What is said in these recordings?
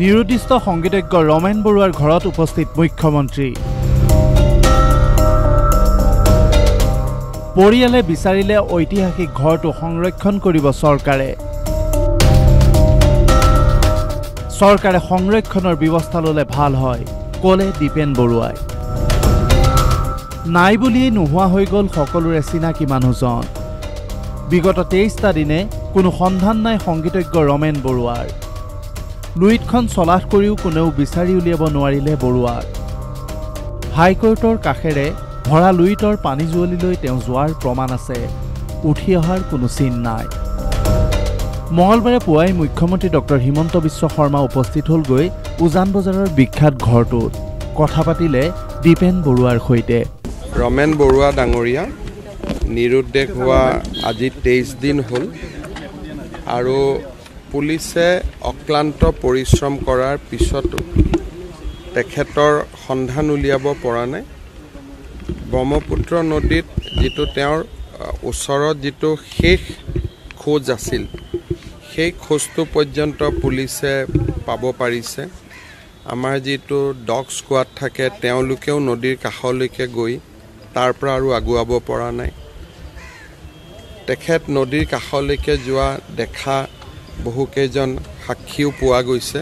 নিৰুদ্দিষ্ট সংগীতজ্ঞ ৰমেন বৰুৱাৰ ঘৰত উপস্থিত মুখ্যমন্ত্ৰী। পৰিয়ালে বিচাৰিলে ঐতিহাসিক ঘৰটো সংৰক্ষণ কৰিব চৰকাৰে। চৰকাৰে সংৰক্ষণৰ ব্যৱস্থা ল'লে ভাল হয় ক'লে দীপেন বৰুৱাই। নাই বুলিয়েই নোহোৱা হৈ গ'ল সকলোৰে চিনাকি মানুহজন। বিগত তেইছটা দিনে কোনো সন্ধান নাই সংগীতজ্ঞ ৰমেন বৰুৱাৰ। লুইটখন চলাথ কৰিও কোনেও বিচাৰি উলিয়াব নোৱাৰিলে বৰুৱাক হাইকোৰ্টৰ কাষেৰে ভৰা লুইটৰ পানী জুৱলিলৈ তেওঁ যোৱাৰ প্ৰমাণ আছে। উঠি অহাৰ কোনো চিন নাই। মঙলবাৰে পুৱাই মুখ্যমন্ত্ৰী ডক্টৰ হিমন্ত বিশ্ব শৰ্মা উপস্থিত হ'লগৈ উজান বজাৰৰ বিখ্যাত ঘৰটোত। কথা পাতিলে দীপেন বৰুৱাৰ সৈতে। ৰমেন বৰুৱা ডাঙৰীয়া নিৰুদ্দেশ হোৱা আজি তেইছ দিন হ'ল। আৰু পুলিচে অক্লান্ত পৰিশ্ৰম কৰাৰ পিছতো তেখেতৰ সন্ধান উলিয়াব পৰা নাই। ব্ৰহ্মপুত্ৰ নদীত যিটো তেওঁৰ ওচৰত যিটো শেষ খোজ আছিল সেই খোজটো পৰ্যন্ত পুলিচে পাব পাৰিছে। আমাৰ যিটো ডগ স্কোৱাড থাকে তেওঁলোকেও নদীৰ কাষলৈকে গৈ তাৰ পৰা আৰু আগুৱাব পৰা নাই। তেখেত নদীৰ কাষলৈকে যোৱা দেখা বহুকেইজন সাক্ষীও পোৱা গৈছে।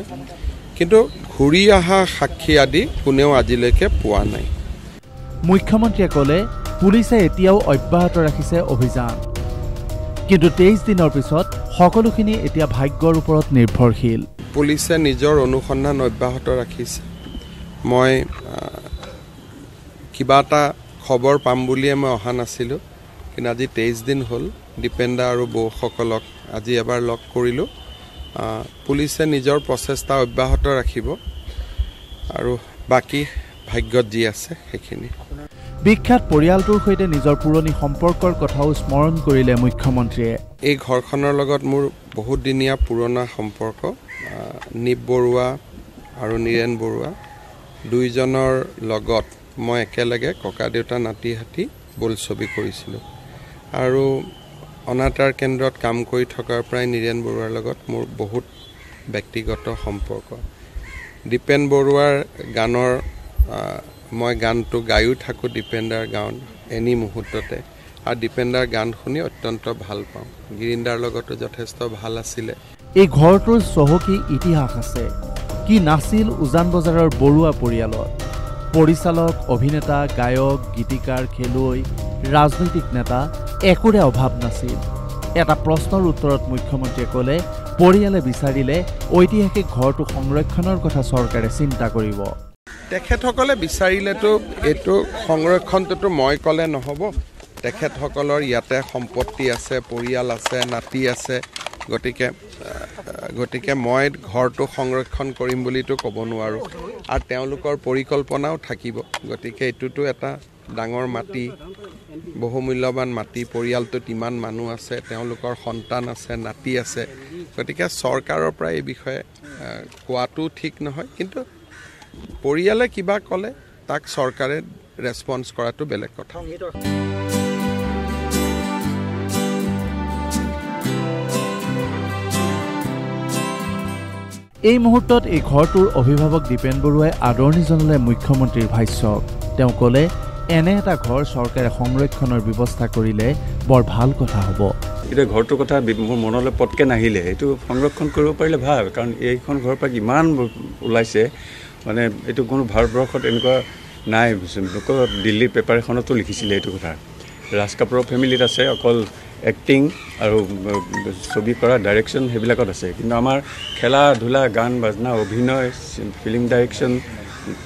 কিন্তু ঘূৰি অহা সাক্ষী আদি কোনেও আজিলৈকে পোৱা নাই। মুখ্যমন্ত্ৰীয়ে ক'লে পুলিচে এতিয়াও অব্যাহত ৰাখিছে অভিযান। কিন্তু তেইছ দিনৰ পিছত সকলোখিনি এতিয়া ভাগ্যৰ ওপৰত নিৰ্ভৰশীল। পুলিচে নিজৰ অনুসন্ধান অব্যাহত ৰাখিছে। মই কিবা এটা খবৰ পাম বুলিয়ে মই অহা নাছিলোঁ কিন্তু আজি তেইছ দিন হ'ল। দীপেন্দা আৰু বৌসকলক আজি এবাৰ লগ কৰিলোঁ। পুলিচে নিজৰ প্ৰচেষ্টা অব্যাহত ৰাখিব আৰু বাকী ভাগ্যত যি আছে সেইখিনি। বিখ্যাত পৰিয়ালটোৰ সৈতে নিজৰ পুৰণি সম্পৰ্কৰ কথাও স্মৰণ কৰিলে মুখ্যমন্ত্ৰীয়ে। এই ঘৰখনৰ লগত মোৰ বহুতদিনীয়া পুৰণা সম্পৰ্ক নীপ বৰুৱা আৰু নীৰেণ বৰুৱা। দুইজনৰ লগত মই একেলগে ককা দেউতা নাতি হাতী বোলছবি কৰিছিলোঁ। আৰু অনাতাঁৰ কেন্দ্ৰত কাম কৰি থকাৰ পৰাই নীৰেণ বৰুৱাৰ লগত মোৰ বহুত ব্যক্তিগত সম্পৰ্ক। দীপেন বৰুৱাৰ গানৰ মই গানটো গায়ো থাকোঁ দীপেনদাৰ গান এনি মুহূৰ্ততে। আৰু দীপেনদাৰ গান শুনি অত্যন্ত ভাল পাওঁ। গিৰিন্দাৰ লগতো যথেষ্ট ভাল আছিলে। এই ঘৰটোৰ চহকী ইতিহাস আছে। কি নাছিল উজান বজাৰৰ বৰুৱা পৰিয়ালত। পৰিচালক অভিনেতা গায়ক গীতিকাৰ খেলুৱৈ ৰাজনৈতিক নেতা একোৰে অভাৱ নাছিল। এটা প্ৰশ্নৰ উত্তৰত মুখ্যমন্ত্ৰীয়ে ক'লে পৰিয়ালে বিচাৰিলে ঐতিহাসিক ঘৰটো সংৰক্ষণৰ কথা চৰকাৰে চিন্তা কৰিব। তেখেতসকলে বিচাৰিলেতো এইটো সংৰক্ষণটোতো মই ক'লে নহ'ব। তেখেতসকলৰ ইয়াতে সম্পত্তি আছে পৰিয়াল আছে নাতি আছে। গতিকে গতিকে মই ঘৰটো সংৰক্ষণ কৰিম বুলিতো ক'ব নোৱাৰোঁ। আৰু তেওঁলোকৰ পৰিকল্পনাও থাকিব। গতিকে এইটোতো এটা ডাঙৰ মাটি বহুমূল্যৱান মাটি পৰিয়ালটোত ইমান মানুহ আছে তেওঁলোকৰ সন্তান আছে নাতি আছে। গতিকে চৰকাৰৰ পৰা এই বিষয়ে কোৱাটো ঠিক নহয় কিন্তু পৰিয়ালে কিবা ক'লে তাক চৰকাৰে ৰেচপন্স কৰাটো বেলেগ কথা। এই মুহূৰ্তত এই ঘৰটোৰ অভিভাৱক দীপেন বৰুৱাই আদৰণি জনালে মুখ্যমন্ত্ৰীৰ ভাষ্যক। তেওঁ ক'লে এনে এটা ঘৰ চৰকাৰে সংৰক্ষণৰ ব্যৱস্থা কৰিলে বৰ ভাল কথা হ'ব। এতিয়া ঘৰটোৰ কথা মোৰ মনলৈ পটকৈ নাহিলে। এইটো সংৰক্ষণ কৰিব পাৰিলে ভাল কাৰণ এইখন ঘৰৰ পৰা কিমান ওলাইছে। মানে এইটো কোনো ভাৰতবৰ্ষত এনেকুৱা নাই। দিল্লীৰ পেপাৰ এখনতো লিখিছিলে এইটো কথা। ৰাজ কাপুৰৰ ফেমিলিত আছে অকল এক্টিং আৰু ছবি কৰা ডাইৰেকশ্যন সেইবিলাকত আছে। কিন্তু আমাৰ খেলা ধূলা গান বাজনা অভিনয় ফিল্ম ডাইৰেকশ্যন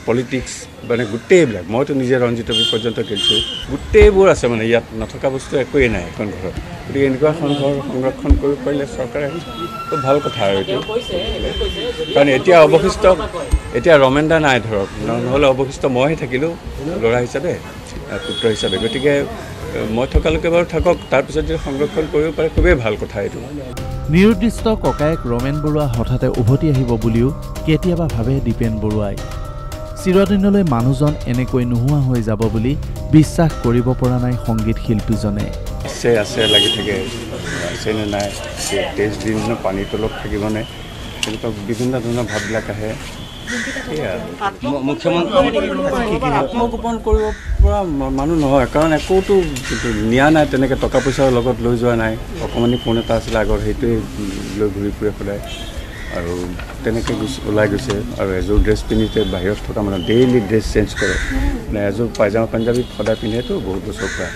পলিটিক্স মানে গোটেইবিলাক মইতো নিজে ৰঞ্জিত পৰ্যন্ত খেলিছোঁ গোটেইবোৰ আছে মানে ইয়াত নথকা বস্তু একোৱেই নাই এখন ঘৰত। গতিকে এনেকুৱা এখন ঘৰ সংৰক্ষণ কৰিব পাৰিলে চৰকাৰে খুব ভাল কথা আৰু এইটো। কাৰণ এতিয়া অৱশিষ্ট এতিয়া ৰমেন দা নাই ধৰক নহ'লে অৱশিষ্ট মইহে থাকিলোঁ ল'ৰা হিচাপে পুত্ৰ হিচাপে। গতিকে মই থকালৈকে বাৰু থাকক তাৰপিছত যদি সংৰক্ষণ কৰিব পাৰে খুবেই ভাল কথা এইটো। নিৰুদ্দিষ্ট ককায়েক ৰমেন বৰুৱা হঠাতে উভতি আহিব বুলিও কেতিয়াবা ভাবে দীপেন বৰুৱাই। চিৰদিনলৈ মানুহজন এনেকৈ নোহোৱা হৈ যাব বুলি বিশ্বাস কৰিব পৰা নাই সংগীত শিল্পীজনে। আছে আছে লাগি থাকে। আছেনে নাই? তেইছ দিন পানীৰ তলত থাকিবনে? তেনেকুৱা বিভিন্ন ধৰণৰ ভাৱবিলাক আহে। আত্মগোপন কৰিব পৰা মানুহ নহয় কাৰণ একোতো নিয়া নাই তেনেকৈ টকা পইচাৰ লগত লৈ যোৱা নাই। অকণমানি ফোন এটা আছিলে আগৰ সেইটোৱে লৈ ঘূৰি ফুৰে সদায়। আৰু তেনেকৈ গুচি ওলাই গৈছে। আৰু এযোৰ ড্ৰেছ পিন্ধিতে বাহিৰত থকা মানুহ ডেইলি ড্ৰেছ চেঞ্জ কৰে। মানে এযোৰ পাইজামা পাঞ্জাবী সদায় পিন্ধেতো বহুত বছৰ পৰা।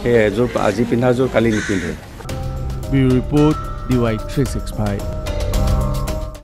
সেই এযোৰ আজি পিন্ধাযোৰ কালি নিপিন্ধে। Report D Y three six five.